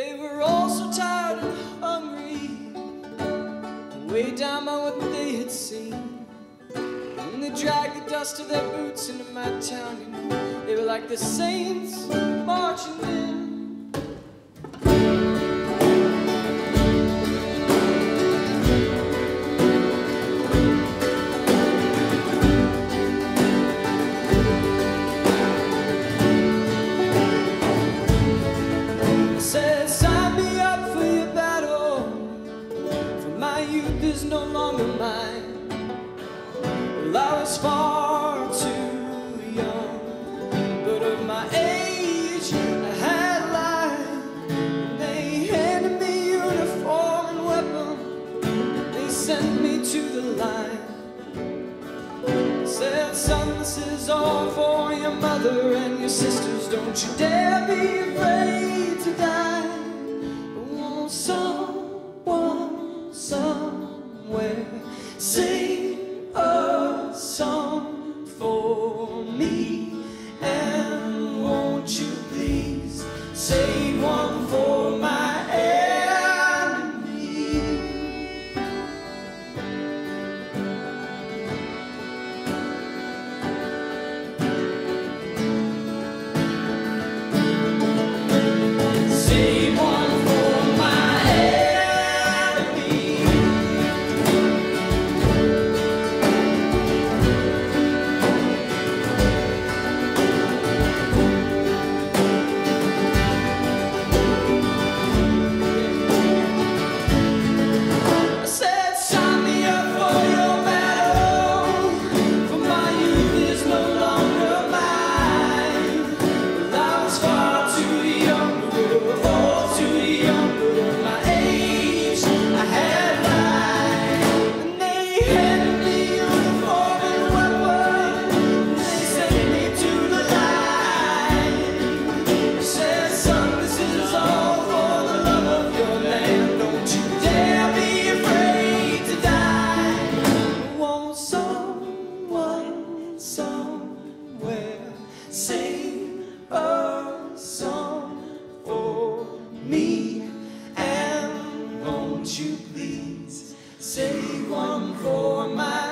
They were all so tired and hungry, way down by what they had seen. And they dragged the dust of their boots into my town. They were like the saints marching in. is all for your mother and your sisters. Don't you dare be afraid to die. a song for me? And won't you please say one for my